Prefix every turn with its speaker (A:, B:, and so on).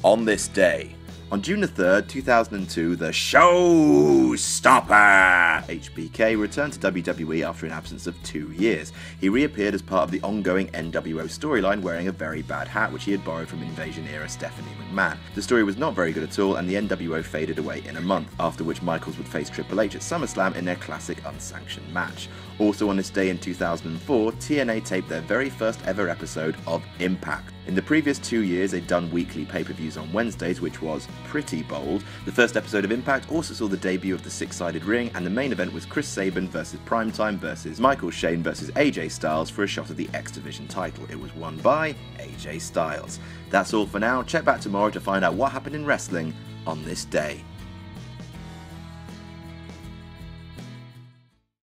A: On this day, on June 3rd, 2002, the Showstopper HBK returned to WWE after an absence of two years. He reappeared as part of the ongoing NWO storyline wearing a very bad hat which he had borrowed from Invasion era Stephanie McMahon. The story was not very good at all and the NWO faded away in a month, after which Michaels would face Triple H at SummerSlam in their classic unsanctioned match. Also on this day in 2004, TNA taped their very first ever episode of Impact. In the previous two years, they'd done weekly pay per views on Wednesdays, which was pretty bold. The first episode of Impact also saw the debut of the six sided ring, and the main event was Chris Sabin versus Primetime versus Michael Shane versus AJ Styles for a shot at the X Division title. It was won by AJ Styles. That's all for now. Check back tomorrow to find out what happened in wrestling on this day.